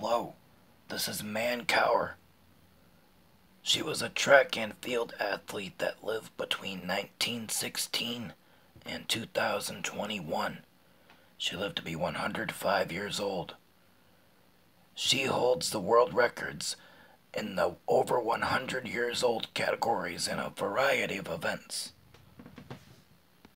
Hello, this is Man Kaur. She was a track and field athlete that lived between 1916 and 2021. She lived to be 105 years old. She holds the world records in the over 100 years old categories in a variety of events.